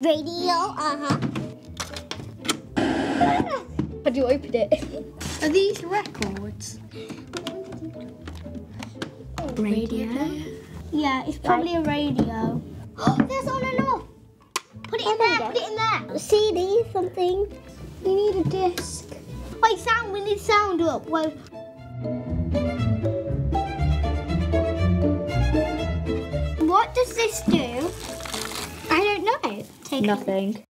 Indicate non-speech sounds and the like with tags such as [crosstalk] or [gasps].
Radio, uh-huh. How do you open it? Are these records? Radio. Yeah, it's probably a radio. [gasps] There's on and off. Put it in there, put it in there. CD, something. We need a disc. Wait, sound, we need sound up. Wait. What does this do? Take Nothing.